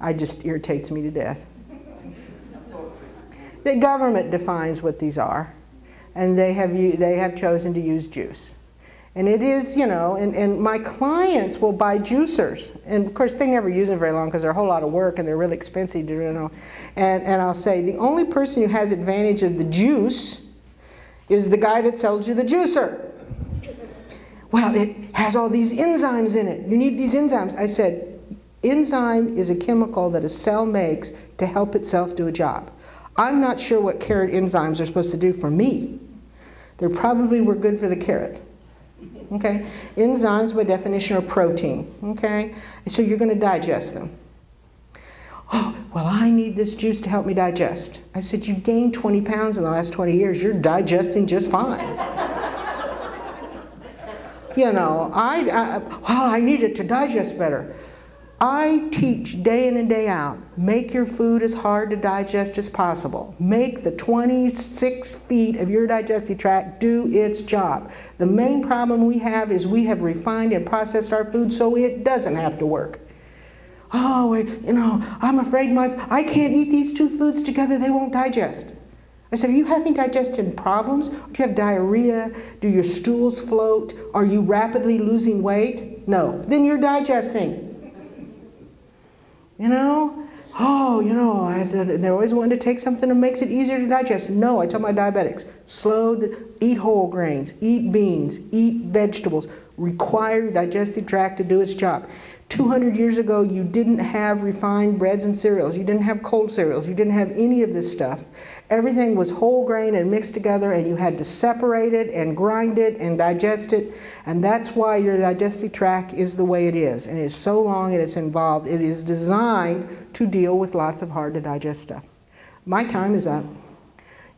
I just irritates me to death. The government defines what these are, and they have, they have chosen to use juice. And it is, you know, and, and my clients will buy juicers. And of course, they never use them very long because they're a whole lot of work and they're really expensive. You know. and, and I'll say the only person who has advantage of the juice is the guy that sells you the juicer. Well, it has all these enzymes in it. You need these enzymes. I said, enzyme is a chemical that a cell makes to help itself do a job. I'm not sure what carrot enzymes are supposed to do for me. They probably were good for the carrot. Okay? Enzymes, by definition, are protein. Okay? So you're going to digest them. Oh, well, I need this juice to help me digest. I said, You've gained 20 pounds in the last 20 years. You're digesting just fine. you know, I, I, well, I need it to digest better. I teach day in and day out make your food as hard to digest as possible. Make the 26 feet of your digestive tract do its job. The main problem we have is we have refined and processed our food so it doesn't have to work. Oh, you know, I'm afraid my, I can't eat these two foods together, they won't digest. I said, Are you having digestive problems? Do you have diarrhea? Do your stools float? Are you rapidly losing weight? No. Then you're digesting. You know? Oh, you know, I, they're always wanting to take something that makes it easier to digest. No, I tell my diabetics, slow, eat whole grains, eat beans, eat vegetables, require your digestive tract to do its job. 200 years ago, you didn't have refined breads and cereals. You didn't have cold cereals. You didn't have any of this stuff. Everything was whole grain and mixed together, and you had to separate it and grind it and digest it. And that's why your digestive tract is the way it is. And it's so long and it's involved. It is designed to deal with lots of hard to digest stuff. My time is up.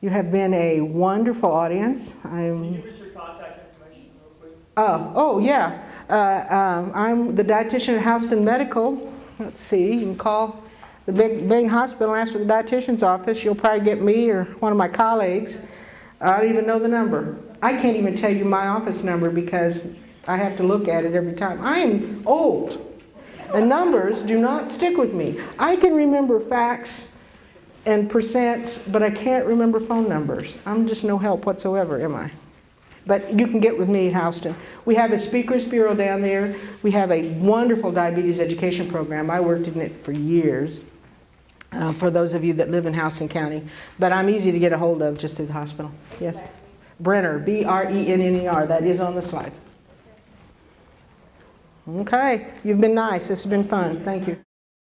You have been a wonderful audience. I'm. Can you give us your contact information real quick? Oh, oh yeah. Uh, um, I'm the dietitian at Houston Medical. Let's see, you can call the big hospital and ask for the dietitian's office. You'll probably get me or one of my colleagues. I don't even know the number. I can't even tell you my office number because I have to look at it every time. I am old. The numbers do not stick with me. I can remember facts and percents, but I can't remember phone numbers. I'm just no help whatsoever, am I? But you can get with me at Houston. We have a speakers bureau down there. We have a wonderful diabetes education program. I worked in it for years. Uh, for those of you that live in Houston County, but I'm easy to get a hold of just through the hospital. Yes, Brenner, B R E N N E R. That is on the slide. Okay, you've been nice. This has been fun. Thank you.